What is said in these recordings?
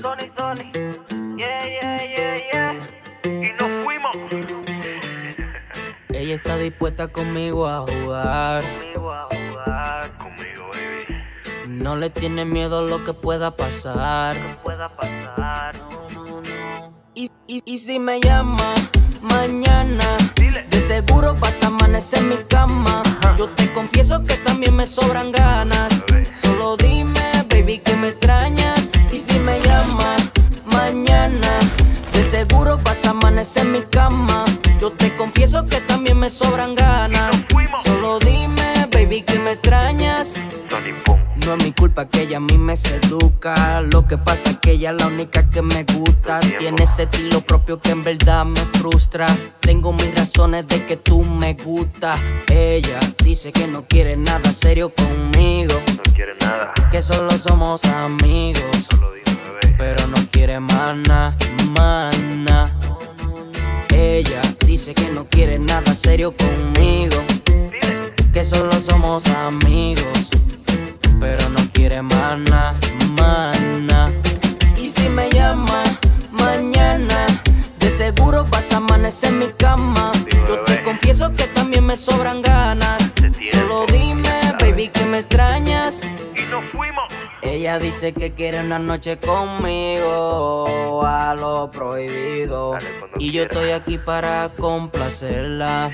Sony, Sony. Yeah, yeah, yeah, yeah. Y nos fuimos. Ella está dispuesta conmigo a jugar. Conmigo a jugar. Conmigo, baby. No le tiene miedo a lo que pueda pasar. Pueda pasar. No, no, no. Y, y, y si me llama mañana, Dile. de seguro vas a amanecer en mi cama. Yo te confieso que también me sobran ganas. Solo dime, baby, que me extrañas. Seguro vas a amanecer en mi cama. Yo te confieso que también me sobran ganas. Solo dime, baby, que me extrañas. No es mi culpa que ella a mí me seduca. Lo que pasa es que ella es la única que me gusta. Tiene ese estilo propio que en verdad me frustra. Tengo mis razones de que tú me gusta. Ella dice que no quiere nada serio conmigo. No quiere nada. Que solo somos amigos. Solo dime, bebé. Pero no quiere mana, mana. Dice que no quiere nada serio conmigo. Que solo somos amigos pero no quiere mana, mana. Y si me llama mañana, de seguro vas a amanecer en mi cama. Yo te confieso que también me sobran ganas. Solo dime, baby, que me extrañas. Y nos fuimos. Ella dice que quiere una noche conmigo, a lo prohibido. Dale, Y yo estoy aquí para complacerla.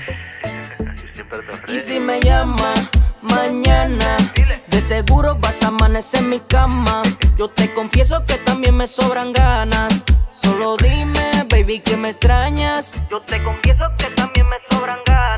Y si me llama mañana, Dile. de seguro vas a amanecer en mi cama. Yo te confieso que también me sobran ganas. Solo dime, baby, que me extrañas. Yo te confieso que también me sobran ganas.